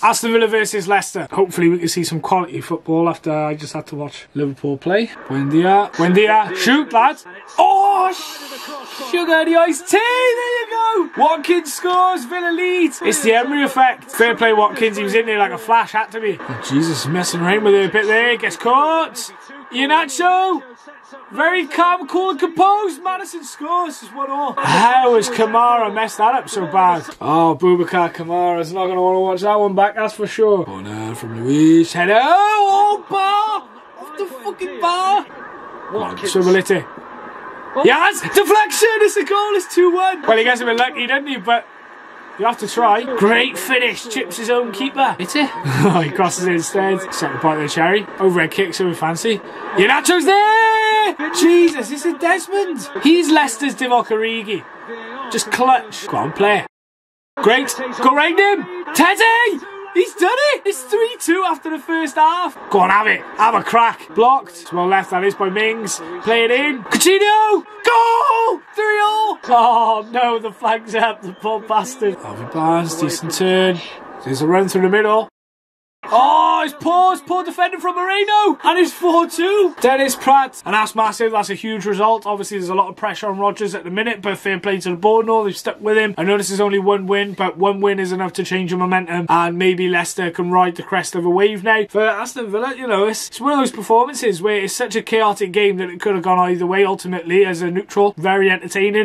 Aston Villa versus Leicester. Hopefully we can see some quality football after I just had to watch Liverpool play. Wendia, Wendia, shoot lads. Oh, sugar the iced tea, there you go. Watkins scores, Villa leads. It's the Emery effect. Fair play Watkins, he was in there like a flash, had to be. Oh, Jesus, messing around with it a bit there, gets caught. Iheanacho. Very calm, cool and composed. Maddison scores. One all. How has Kamara messed that up so bad? Oh, Boubacar Kamara's not going to want to watch that one back, that's for sure. Oh uh, no, from Luiz. Hello. Oh, bar. Off the fucking bar. What? Subaliti. Yes! Deflection! It's a goal. It's 2 1. Well, he gets a bit lucky, doesn't he? But you have to try. Great finish. Chips his own keeper. It's it. oh, he crosses it instead. Second point of the cherry. Overhead kicks him with fancy. Iheanacho's there! Jesus, this is Desmond. He's Leicester's Divock Origi. Just clutch. Go on, play. Great. Go round him. Tete! He's done it! It's 3 2 after the first half. Go on, have it. Have a crack. Blocked. Well left, that is by Mings. Play it in. Coutinho! Goal! 3 0. Oh no, the flag's up. The poor bastard. Harvey Barnes, decent turn. There's a run through the middle. Oh, it's paused. Poor defender from Moreno. And it's 4-2. Dennis Praet, And that's massive. That's a huge result. Obviously, there's a lot of pressure on Rodgers at the minute, but fair play to the board and all. They've stuck with him. I know this is only one win, but one win is enough to change the momentum. And maybe Leicester can ride the crest of a wave now. For Aston Villa, you know, it's, it's one of those performances where it's such a chaotic game that it could have gone either way ultimately as a neutral. Very entertaining.